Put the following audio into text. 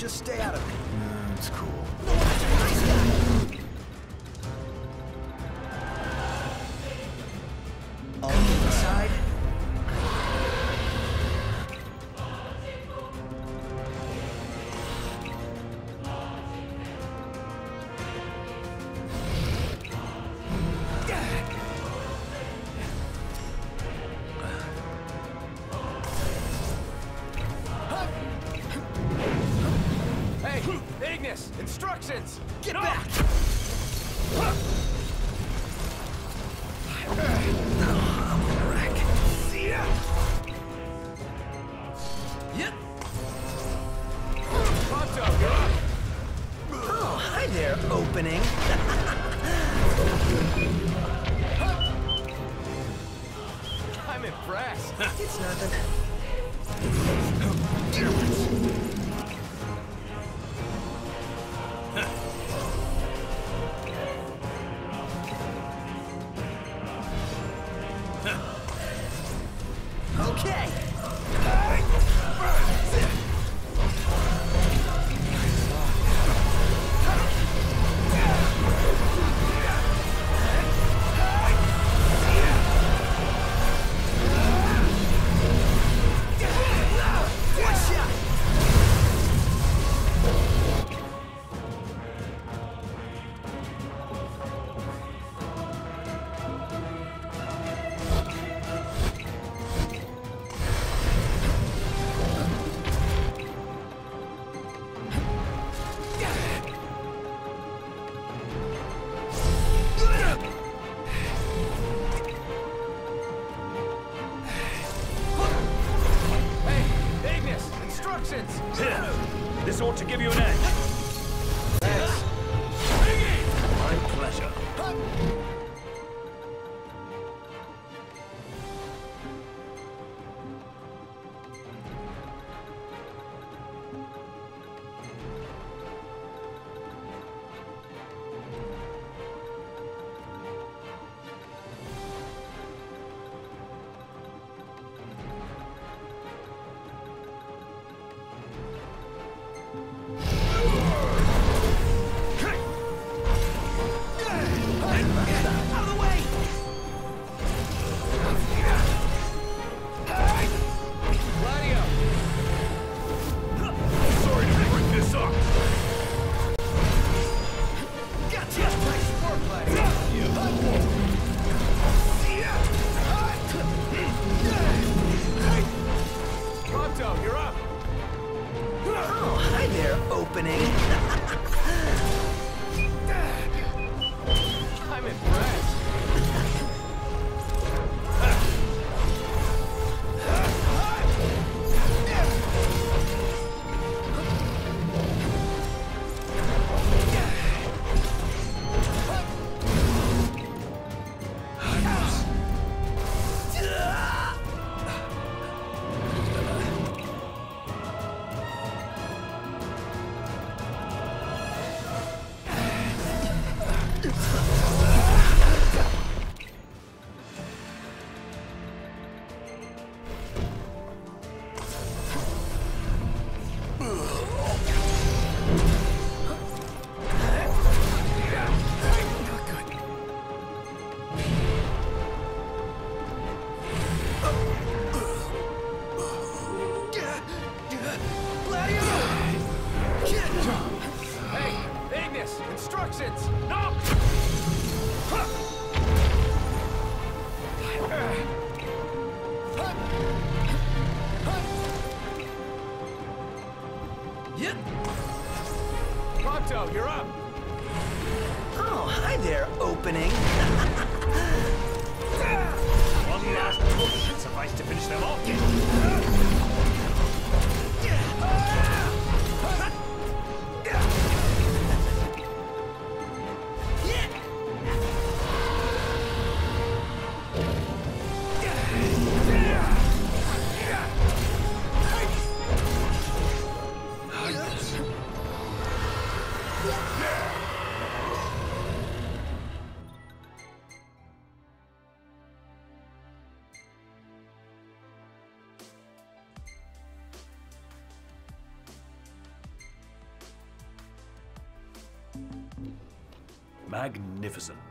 Just stay out of it. That's cool. Hey, Ignis! Instructions! Get back! Yep. Prompto, you're up! Oh, hi there, opening. I'm impressed. It's nothing. Okay. To give you an. Instructions! No! Yep. Prompto, you're up! Oh, hi there, opening. One last push should suffice to finish them off. Magnificent.